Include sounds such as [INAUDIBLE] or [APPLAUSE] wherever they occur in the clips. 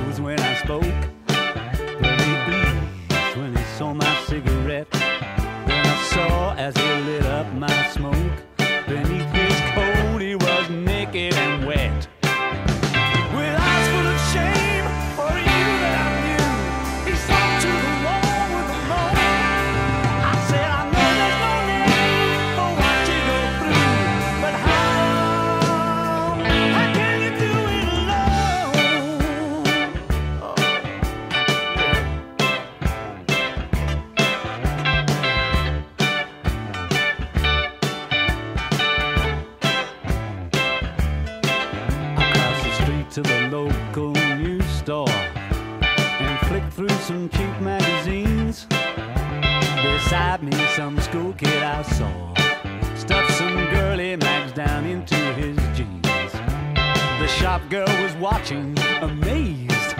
froze when I spoke, but he when he saw my cigarette. Then I saw as he lit up my smoke, beneath his coat he was naked and some cheap magazines. Beside me, some school kid I saw stuffed some girly mags down into his jeans. The shop girl was watching, amazed.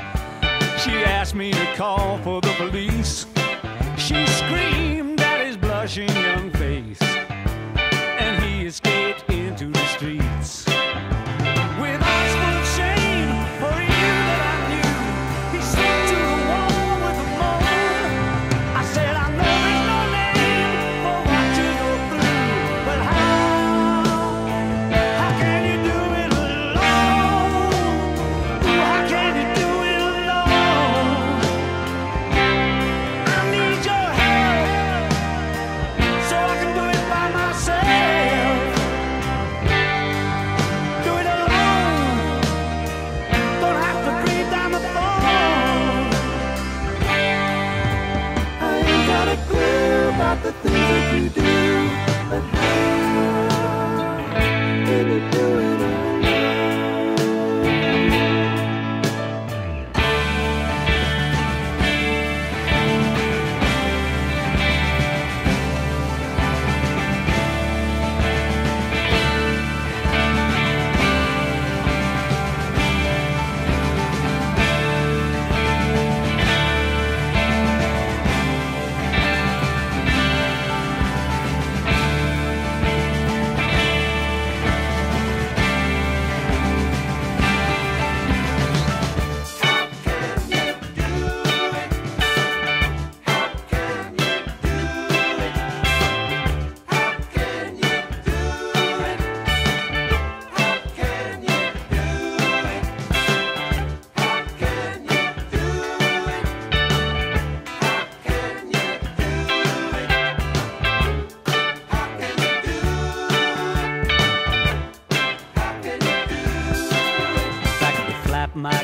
She asked me to call for the police. She screamed at his blushing young face, and he escaped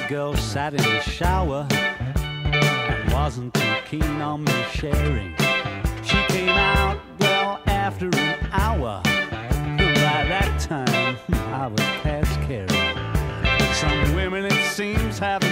girl sat in the shower and wasn't too keen on me sharing. She came out well after an hour. By that time, [LAUGHS] I was past caring. Some women, it seems, have